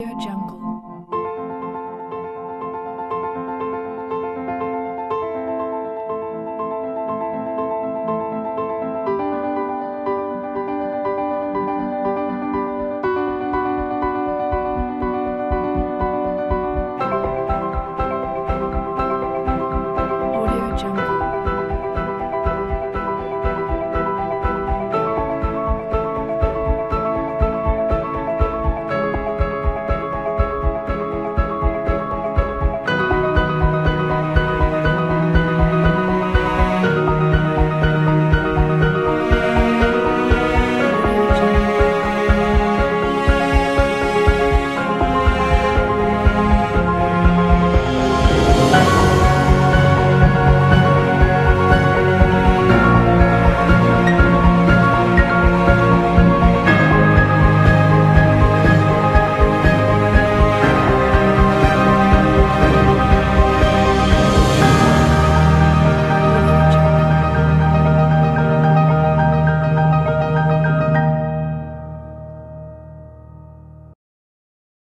Your Jungle.